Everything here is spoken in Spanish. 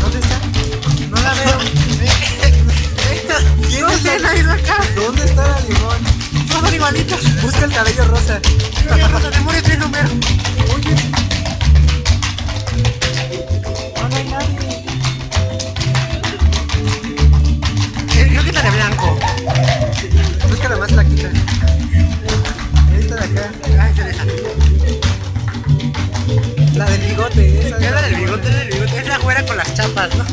¿Dónde está? No la veo. ¿Quién No es tiene la- la misma cara. ¿Dónde está la limón? Busca el cabello rosa. Oye. No, no hay nadie. Eh, Creo que es la de blanco. Acá. Se esa. La del bigote. Esa Es la del bigote, es la del bigote. Es la güera con las chapas, ¿no?